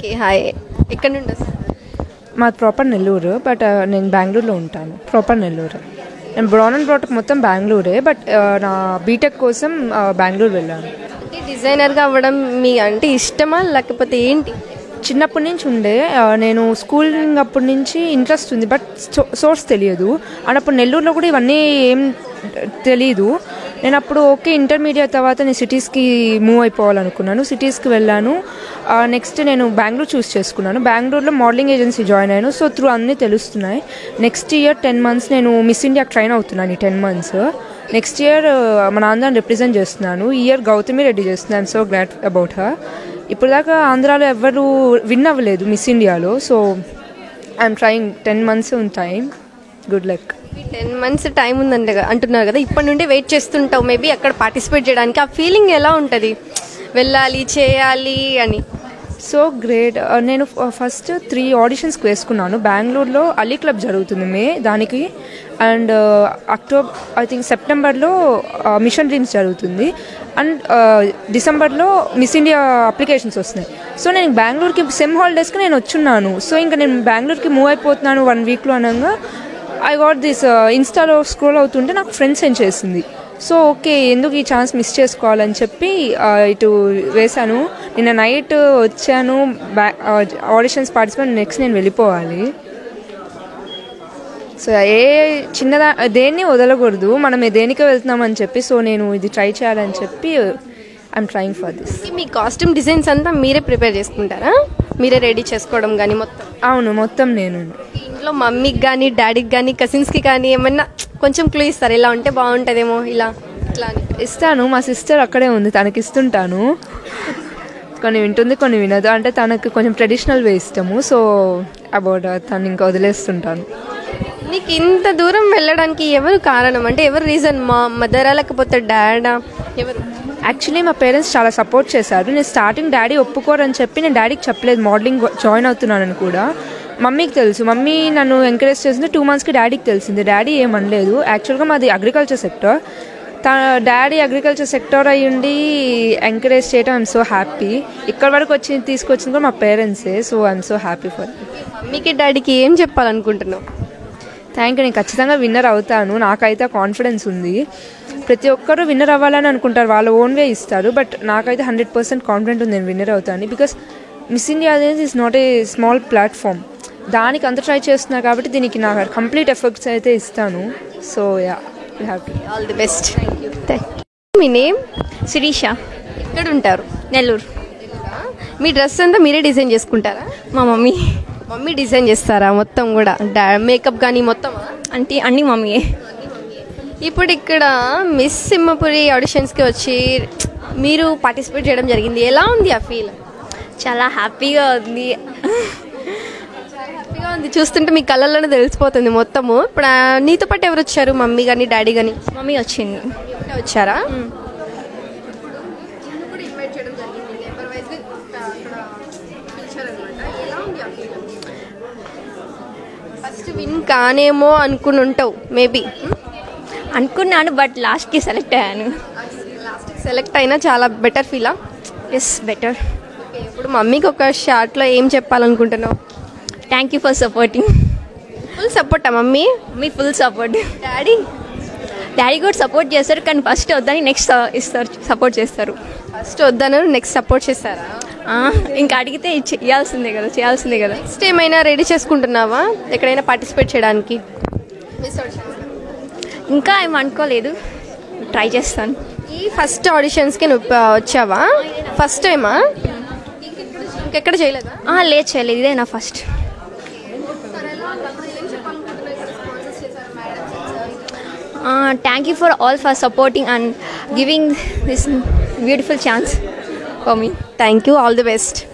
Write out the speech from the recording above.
Okay hi. ఎక్కడి నుండి మాది ప్రాపర్ నెల్లూరు బట్ నేను బెంగళూరులో ఉంటాను. ప్రాపర్ నెల్లూరు. నేను బ్రౌన్ అండ్ బ్రాటప్ మొత్తం బెంగళూరే బట్ నా బీటెక్ కోసం ఆ, బెంగళూరు వెళ్ళాను. డిజైనర్గా అవ్వడం మీ అంటే ఇష్టమా లేకపోతే ఏంటి? చిన్నప్పటి నుంచి ఉండే నేను స్కూలింగ్ అప్పటి నుంచి ఇంట్రెస్ట్ ఉంది బట్ సోర్స్ తెలియదు. అండ్ అప్పుడు నెల్లూరులో కూడా ఇవన్నీ ఏం తెలియదు నేను అప్పుడు ఓకే ఇంటర్మీడియట్ తర్వాత నేను సిటీస్కి మూవ్ అయిపోవాలనుకున్నాను. సిటీస్కి వెళ్ళాను. నెక్స్ట్ నేను బెంగళూరు చూస్ చేసుకున్నాను. బెంగళూరులో మోడలింగ్ ఏజెన్సీ జాయిన్ అయ్యాను. సో త్రూ అన్నీ తెలుస్తున్నాయి. నెక్స్ట్ ఇయర్ టెన్ మంత్స్ నేను మిస్ ఇండియాకి ట్రైన్ అవుతున్నాను ఈ టెన్ మంత్స్ నెక్స్ట్ ఇయర్ మన ఆంధ్రాని రిప్రజెంట్ చేస్తున్నాను. ఈ ఇయర్ గౌతమి రెడ్డి చేస్తున్నాను సో గ్రాట్ అబౌట్ హర్ ఇప్పుడు దాకా ఆంధ్రాలో ఎవరు విన్ అవ్వలేదు మిస్ ఇండియాలో so I'm trying ten months ఉంటాయి. Good luck ten months time ఉందండి అంటున్నారు కదా ఇప్పటి నుండి వెయిట్ చేస్తుంటావు మేబీ అక్కడ పార్టిసిపేట్ చేయడానికి. ఆ ఫీలింగ్ ఎలా ఉంటుంది? వెళ్ళాలి చేయాలి అని. సో గ్రేట్ నేను ఫస్ట్ త్రీ ఆడిషన్స్కి వేసుకున్నాను. బెంగళూరులో అలీ క్లబ్ జరుగుతుంది మే దానికి. అండ్ అక్టోబర్ ఐ థింక్ సెప్టెంబర్లో మిషన్ డ్రీమ్స్ జరుగుతుంది. అండ్ డిసెంబర్లో మిస్ ఇండియా అప్లికేషన్స్ వస్తున్నాయి. సో నేను బెంగళూరుకి సెమ్ హాలిడేస్కి నేను వచ్చున్నాను. సో ఇంకా నేను బెంగళూరుకి మూవ్ అయిపోతున్నాను వన్ వీక్లో అనగా. ఐ గాట్ దిస్ ఇన్స్టాలో స్క్రోల్ అవుతుంటే నాకు ఫ్రెండ్స్ సెండ్ చేసింది. సో ఓకే ఎందుకు ఈ ఛాన్స్ మిస్ చేసుకోవాలని చెప్పి ఆ, ఇటు వేశాను. నిన్న నైట్ వచ్చాను బ్యా ఆడిషన్స్ పార్టిసిపేట్ నెక్స్ట్ నేను వెళ్ళిపోవాలి. సో ఏ చిన్నదా దేన్ని వదలకూడదు మనం దేనికే వెళ్తున్నామని చెప్పి సో నేను ఇది ట్రై చేయాలని చెప్పి ఐఎమ్ ట్రయింగ్ ఫర్ దిస్ మీ కాస్ట్యూమ్ డిజైన్స్ అంతా మీరే ప్రిపేర్ చేసుకుంటారా? మీరే రెడీ చేసుకోవడం కానీ మొత్తం? అవును మొత్తం నేను ఇంట్లో మమ్మీకి కానీ డాడీకి కానీ కజిన్స్కి కానీ ఏమన్నా కొంచెం క్లూ ఇస్తారు. ఇలా ఉంటే బాగుంటుందేమో ఇలా ఇట్లా ఇస్తాను. మా సిస్టర్ అక్కడే ఉంది. తనకి ఇస్తుంటాను. కొన్ని వింటుంది కొన్ని వినదు. అంటే తనకు కొంచెం ట్రెడిషనల్ వే ఇష్టము. సో అబౌట్ తను ఇంకా వదిలేస్తుంటాను. నీకు ఇంత దూరం వెళ్ళడానికి ఎవరు కారణం? అంటే ఎవరు రీజన్ మా మదరా లేకపోతే డాడా ఎవరు? యాక్చువల్లీ మా పేరెంట్స్ చాలా సపోర్ట్ చేశారు. నేను స్టార్టింగ్ డాడీ ఒప్పుకోరని చెప్పి నేను డాడీకి చెప్పలేదు. మోడలింగ్ జాయిన్ అవుతున్నానని కూడా. మమ్మీకి తెలుసు. మమ్మీ నన్ను ఎంకరేజ్ చేసింది టూ మంత్స్కి డాడీకి తెలిసింది. డాడీ ఏమనలేదు యాక్చువల్గా మాది అగ్రికల్చర్ సెక్టర్ తా డాడీ అగ్రికల్చర్ సెక్టర్ అయ్యి ఉండి ఎంకరేజ్ చేయడం ఐఎమ్ సో హ్యాపీ ఇక్కడ వరకు వచ్చి తీసుకొచ్చింది కూడా మా పేరెంట్సే so I'm so happy for మమ్మీకి డాడీకి ఏం చెప్పాలనుకుంటున్నావు? థ్యాంక్ యూ నేను ఖచ్చితంగా విన్నర్ అవుతాను. నాకైతే కాన్ఫిడెన్స్ ఉంది. ప్రతి ఒక్కరూ విన్నర్ అవ్వాలని అనుకుంటారు. వాళ్ళ ఓన్ వే ఇస్తారు. బట్ నాకైతే హండ్రెడ్ పర్సెంట్ కాన్ఫిడెంట్ ఉంది నేను విన్నర్ అవుతాను. బికాస్ మిస్ ఇండియా అనేది is not a small platform దానికి అంత ట్రై చేస్తున్నా కాబట్టి దీనికి నా కంప్లీట్ ఎఫర్ట్స్ అయితే ఇస్తాను. So ya happy all the best me name Shirisha. ఎక్కడ ఉంటారు నెల్లూరు? మీ డ్రెస్ అంతా మీరే డిజైన్ చేసుకుంటారా? మా మమ్మీ. మమ్మీ డిజైన్ చేస్తారా మొత్తం కూడా? మేకప్ కానీ మొత్తం అంటే అన్ని మమ్మీయే. ఇప్పుడు ఇక్కడ మిస్ సింహపురి ఆడిషన్స్కి వచ్చి మీరు పార్టిసిపేట్ చేయడం జరిగింది. ఎలా ఉంది ఆ ఫీల్ చాలా హ్యాపీగా ఉంది. హ్యాపీగా ఉంది. చూస్తుంటే మీ కళ్ళల్లోనే తెలిసిపోతుంది మొత్తము. ఇప్పుడు నీతో పాటు ఎవరు వచ్చారు? మమ్మీ కానీ డాడీ కానీ మమ్మీ వచ్చింది. వచ్చారా? ఫస్ట్ విన్ కానేమో అనుకుని ఉంటావు మేబీ. అనుకున్నాను బట్ లాస్ట్కి సెలెక్ట్ అయ్యాను. సెలెక్ట్ అయినా చాలా బెటర్ ఫీలా? ఎస్ బెటర్ ఇప్పుడు మమ్మీకి ఒక షార్ట్లో ఏం చెప్పాలనుకుంటున్నావు? Thank you for supporting full సపోర్టా mummy? మీ ఫుల్ సపోర్ట్ డాడీ డాడీ కూడా సపోర్ట్ చేస్తారు కానీ ఫస్ట్ వద్దని నెక్స్ట్ ఇస్తారు సపోర్ట్ చేస్తారు. ఫస్ట్ వద్దాను నెక్స్ట్ సపోర్ట్ చేస్తారా? ఇంకా అడిగితే చేయాల్సిందే కదా చేయాల్సిందే కదా. నెక్స్ట్ ఏమైనా రెడీ చేసుకుంటున్నావా? ఎక్కడైనా పార్టిసిపేట్ చేయడానికి? ఇంకా ఏం అనుకోలేదు. ట్రై చేస్తాను. ఈ ఫస్ట్ ఆడిషన్స్కి నువ్వు వచ్చావా? ఫస్ట్ టైమా ఇంకెక్కడ చేయలేదా? లేదు చేయలేదు ఇదే నా first Uh, thank you for all for supporting and giving this beautiful chance for me. Thank you. All the best.